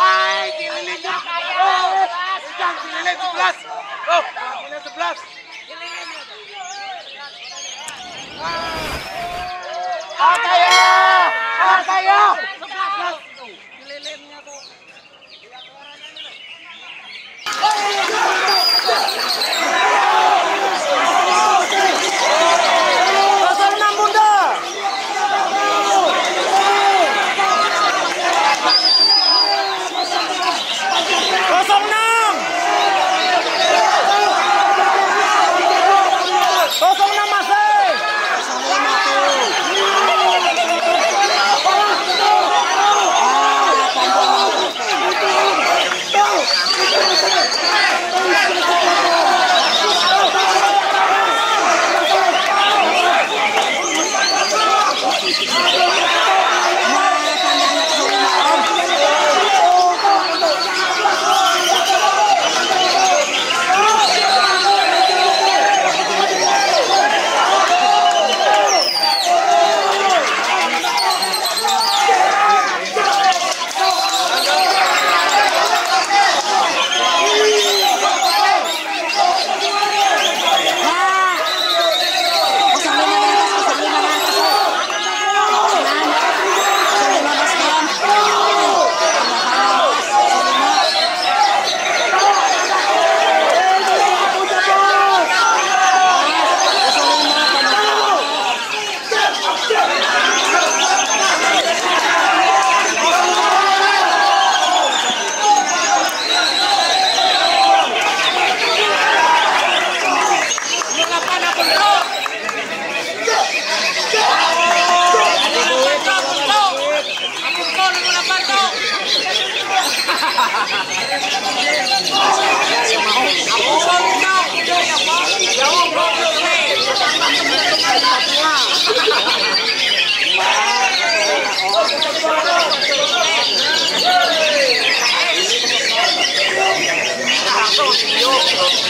Ay, tiene letra. Oh, tiene letra. Oh, tiene letra. Yeah. Oh,